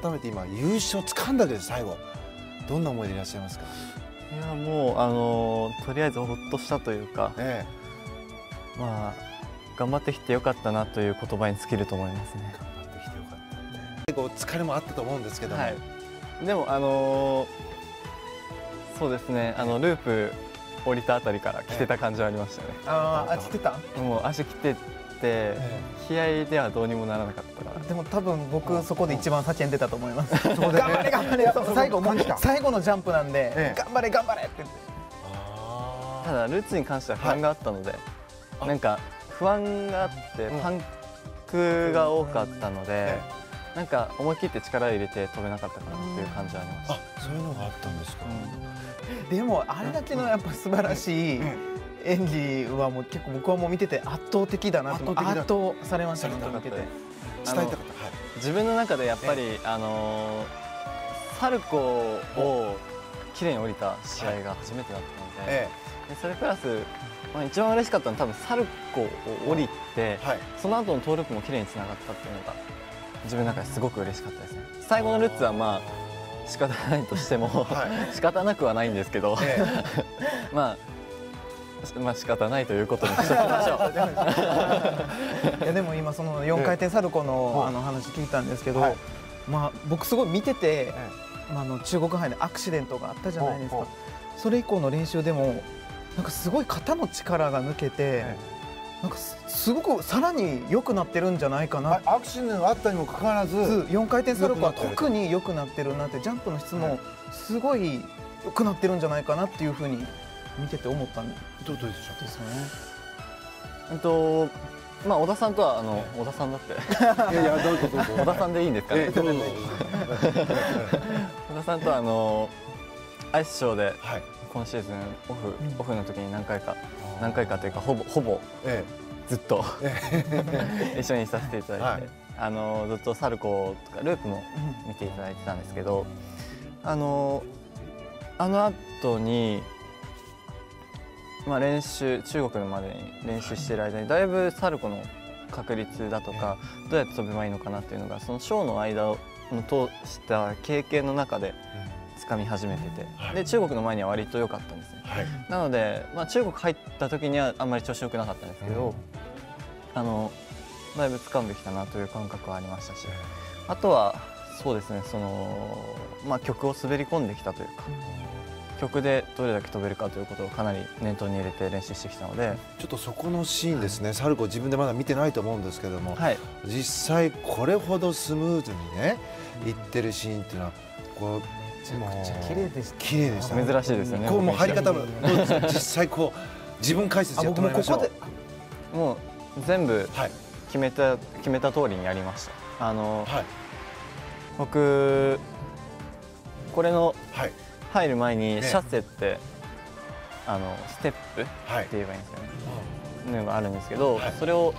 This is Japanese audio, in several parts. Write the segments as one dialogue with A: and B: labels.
A: 改めて今優勝掴んだけど最後どんな思いでいらっしゃいますか、
B: いやもうあのとりあえずほっとしたというか、
A: え
B: まあ頑張ってきてよかったなという言葉に尽きると思いますね
A: え、。頑張ってきてよかったってこう疲れもあったと思うんですけども、
B: はい。でもあのそうですねあのループ降りたあたりから来てた感じはありましたね。
C: ああ、あ、来てた？
B: もう足来てて
A: え
B: 気合ではどうにもならなかった。
C: でも多分僕そこで一番先に出たと思います。頑張れ頑張れ。最後もう
A: 感じた
C: 最後のジャンプなんで、
A: ええ。
C: 頑張れ頑張れって。言って。
A: あ
B: ただルーツに関しては不安があったので、
A: あ
B: なんか不安があって
A: うん。
B: パンクが多かったので、
A: え
B: なんか思い切って力を入れて飛べなかったかなっていう感じはありました。
A: あそういうのがあったんですか、
C: でもあれだけのやっぱ素晴らしい演技はもう結構僕はもう見てて圧倒的だなと
A: 圧倒
C: されましたね。
A: 伝えたかった。はい。
B: 自分の中でやっぱり、あのーサルコーを綺麗に降りた試合が初めてだったので,、
A: え
B: でそれプラス、まあ、一番嬉しかったのは多分サルコーを降りて、
A: えはい。
B: その後のトーループも綺麗につながったっていうのが自分の中ですごく嬉しかったですね。最後のルッツはまあ仕方ないとしても、
A: は
B: 仕方なくはないんですけど、
A: え
B: まあしまあ仕方ないということにしておきましょう。
C: いやでも今その4回転サルコーの
A: はい。
C: あの話聞いたんですけど、
A: はい。
C: まあ僕すごい見てて、
A: え
C: まああの中国杯でアクシデントがあったじゃないですか。それ以降の練習でもなんかすごい肩の力が抜けて、
A: え
C: なんかすすごくさらに良くなってるんじゃないかな。
A: あアクシデントがあったにもかかわらず
C: 4回転サルコーは特に良くなってる。なってジャンプの質もすごい良くなってるんじゃないかなっていうふうに見てて思ったんで
A: どうどうでしょ
C: すよね。
B: えっとまあ小田さんとはあの小田さんだって。
A: ういやいやどうぞどうぞ。
B: 小田さんでいいんですかね。
A: ええどうぞ
B: 小田さんとはあのアイスショーで
A: はい。
B: 今シーズンオフ、
C: ん。
B: オフの時に何回か何回かというかほぼほぼ
A: え
B: ずっと
A: え
B: 一緒にさせていただいて、
A: はい。
B: あのずっとサルコーとかループも見ていただいてたんですけどあのあの後にまあ練習中国までに練習している間にだいぶサルコーの確率だとかどうやって飛べばいいのかなっていうのがそのショーの間を通した経験の中でつかみ始めてて、
A: はい。
B: で中国の前には割と良かったんですね。
A: はい。
B: なので、まあ、中国入った時にはあんまり調子良くなかったんですけど、
A: うん
B: あのだいぶ掴んできたなという感覚はありましたしあとはそうですねその、まあ、曲を滑り込んできたというか曲でどれだけ飛べるかということをかなり念頭に入れて練習してきたので、
A: ちょっとそこのシーンですね、サルコー自分でまだ見てないと思うんですけども、
B: はい、
A: 実際これほどスムーズにね行ってるシーンっていうのはこう
C: めちゃくちゃ綺麗でした
A: 綺麗でしたね
B: 珍しいですよね。
A: こうもう入り方も実際こう自分解説
C: あ
A: やって
C: 僕
A: もらいましょう。
C: こで
B: もう全部
A: はい。
B: 決めた決めた通りにやりました。あの
A: はい。
B: 僕これの
A: はい
B: 入る前に
A: ね。
B: シャッセって、あのステップって
A: はい
B: 言えばいいんですよね。のがあるんですけど、
A: はい。
B: それを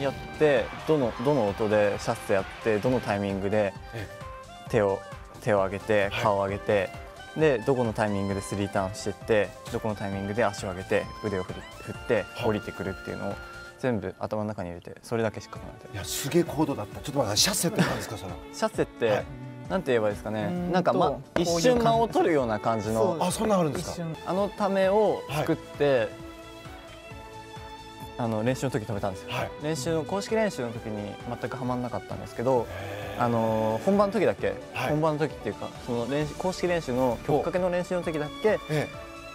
B: やってどのどの音でシャッセやってどのタイミングで
A: え
B: 手を手を上げて
A: はい。
B: 顔を上げて、でどこのタイミングでスリーターンしてってどこのタイミングで足を上げて腕を振り振って
A: はい。
B: 降りてくるっていうのを全部頭の中に入れてそれだけしか考えて
A: い。やすげえ高度だった。ちょっと待ってシャッセって何ですかそれ
B: シャッセって、
A: はい
B: なんて言えばいいですかね。なんか、ま、一瞬間を取るような感じの。
A: あそんなんあるんですか？
B: あのためを作って、あの練習の時止めたんですよ、
A: はい。
B: 練習の公式練習の時に全くはまんなかったんですけど、あの本番の時だけ、
A: はい。
B: 本番の時っていうかその練習公式練習の曲かけの練習の時だけ
A: え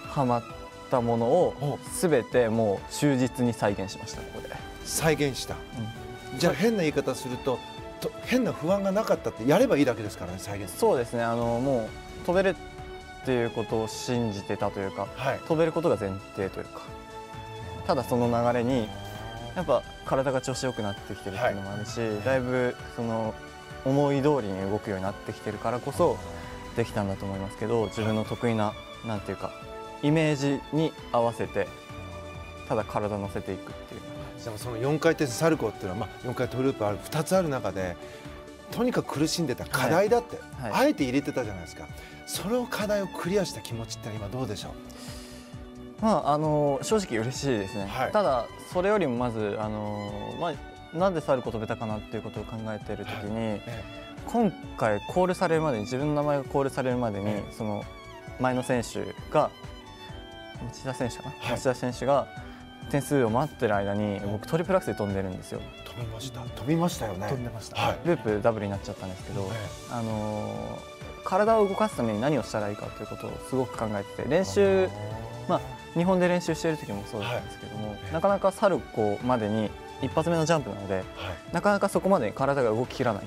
B: はまったものを全てもう忠実に再現しましたここで、
A: え再現した。じゃあ変な言い方するとと変な不安がなかったってやればいいだけですからね再現
B: そうですね。あのもう飛べるっていうことを信じてたというか
A: はい。
B: 飛べることが前提というか。ただその流れにやっぱ体が調子よくなってきてるっていうのもあるし、だいぶその思い通りに動くようになってきてるからこそできたんだと思いますけど自分の得意ななんていうかイメージに合わせてただ体乗せていくっていう
A: でもその4回転サルコーっていうのは、まあ、4回トゥループある2つある中でとにかく苦しんでた課題だって、
B: はい。
A: あえて入れてたじゃないですか。それを課題をクリアした気持ちって今どうでしょう？
B: まああの正直嬉しいですね、
A: はい。
B: ただそれよりもまずあのまあなんでサルコ飛べたかなっていうことを考えている時に、
A: え
B: 今回コールされるまでに自分の名前がコールされるまでに、
A: え。
B: その前の選手が町田選手かな、
A: はい。
B: 町田選手が点数を待ってる間に僕トリプルアクセル飛んでるんですよ。
A: 飛びました。飛びましたよね。
C: 飛んでました。
A: はい。
B: ループダブルになっちゃったんですけど、
A: え
B: あのー体を動かすために何をしたらいいかということをすごく考えてて練習まあ日本で練習している時もそうだったんですけども、
A: はい。
B: なかなかサルコーまでに一発目のジャンプなので
A: はい。
B: なかなかそこまでに体が動ききらない。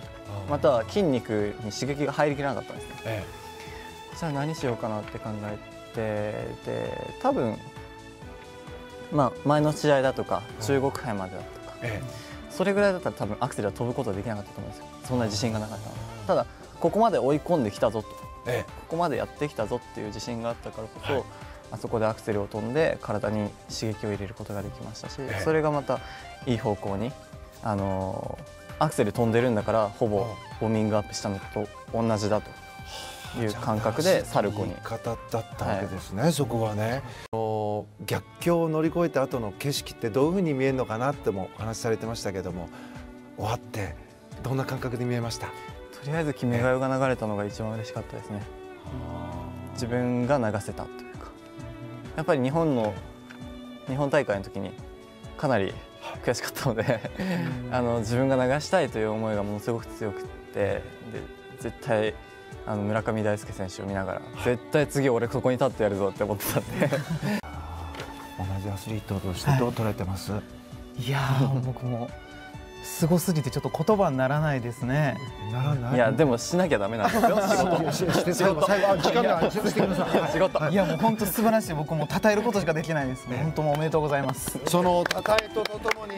B: または筋肉に刺激が入りきらなかったんですね。
A: え
B: じゃあ何しようかなって考えてで多分まあ前の試合だとか中国杯までだとか。
A: え
B: それぐらいだったら多分アクセルは飛ぶことはできなかったと思うんですよ。そんな自信がなかったのでただここまで追い込んできたぞと。こ
A: ええ。
B: こまでやってきたぞっていう自信があったからこそ、
A: はい。
B: あそこでアクセルを飛んで体に刺激を入れることができましたし、
A: ええ。
B: それがまたいい方向にあのーアクセル飛んでるんだからほぼウォーミングアップしたのと同じだという感覚でサルコに。
A: 方だったわけですね、そこはね逆境を乗り越えた後の景色ってどういうふうに見えるのかなってもお話しされてましたけども終わってどんな感覚で見えました？
B: とりあえず決めが代が流れたのが一番嬉しかったですね自分が流せたというかやっぱり日本の日本大会の時にかなり悔しかったので あの自分が流したいという思いがものすごく強くってで絶対あの村上大輔選手を見ながら絶対次俺そこに立ってやるぞって思ってたんで
A: 同じアスリートとしてどう捉えてます、
C: いやー僕も。すごすぎてちょっと言葉にならないですね。
A: ならない？
B: いやでもしなきゃダメなんですよ。仕事。仕事。
C: いやもう本当素晴らしい。僕も称えることしかできないですね。本当もうおめでとうございます。
A: そのたたえととともにエ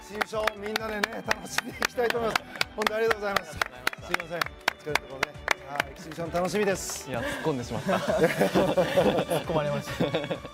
A: キシビションみんなでね楽しんでいきたいと思います。本当にありがとうございます。すいません。お疲れのところねはいエキシビション楽しみです。
B: いや突っ込んでしまった。
C: 困りました